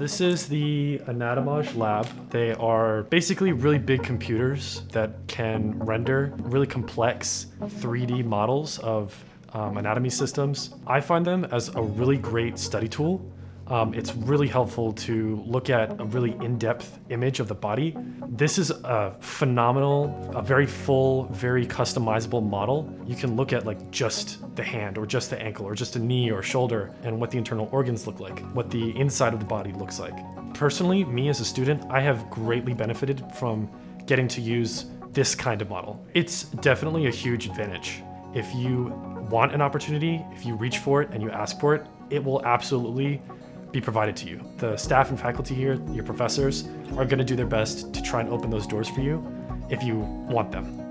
This is the Anatomage lab. They are basically really big computers that can render really complex 3D models of um, anatomy systems. I find them as a really great study tool. Um, it's really helpful to look at a really in-depth image of the body. This is a phenomenal, a very full, very customizable model. You can look at like just the hand or just the ankle or just a knee or shoulder and what the internal organs look like, what the inside of the body looks like. Personally, me as a student, I have greatly benefited from getting to use this kind of model. It's definitely a huge advantage. If you want an opportunity, if you reach for it and you ask for it, it will absolutely be provided to you. The staff and faculty here, your professors, are going to do their best to try and open those doors for you if you want them.